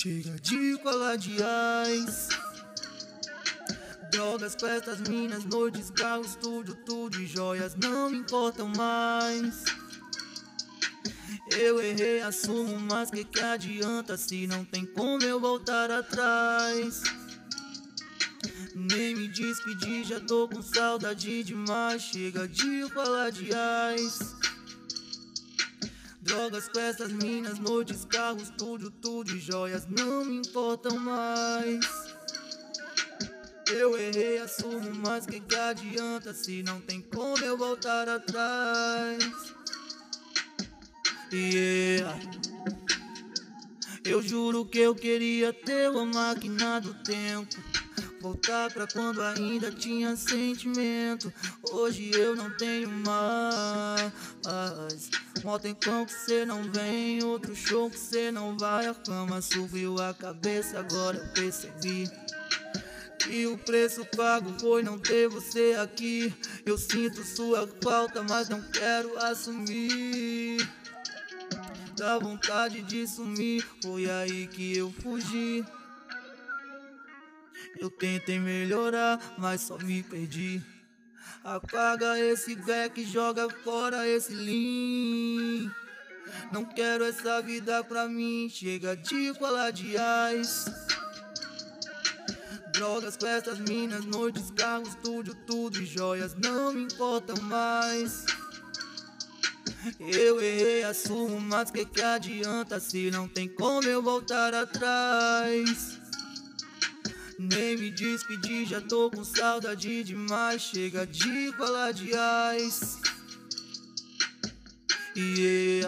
Chega de ice Drogas, festas, minas, noites, carro, estúdio, tudo e joias não me importam mais. Eu errei, assumo, mas que que adianta se não tem como eu voltar atrás? Nem me despedi, já tô com saudade demais. Chega de falar de ice Drogas, festas, minas, noites, carros, tudo, tudo e joias não me importam mais. Eu errei, assumo, mas que que adianta se não tem como eu voltar atrás? Yeah. Eu juro que eu queria ter uma máquina do tempo. Voltar pra quando ainda tinha sentimento. Hoje eu não tenho mais. Mó tempão que cê não vem, outro show que cê não vai. A fama subiu a cabeça, agora eu percebi. E o preço pago foi não ter você aqui. Eu sinto sua falta, mas não quero assumir. Dá vontade de sumir, foi aí que eu fugi. Eu tentei melhorar, mas só me perdi. Apaga esse back, joga fora esse lean. Não quero essa vida pra mim, chega de falar de ice. Drogas, festas, minas, noites, carros, estúdio, tudo e joias não me importam mais. Eu errei, assumo, mas que que adianta se não tem como eu voltar atrás? Nem me despedi, já tô com saudade demais. Chega de falar de ice. Yeah.